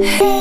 Hey.